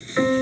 you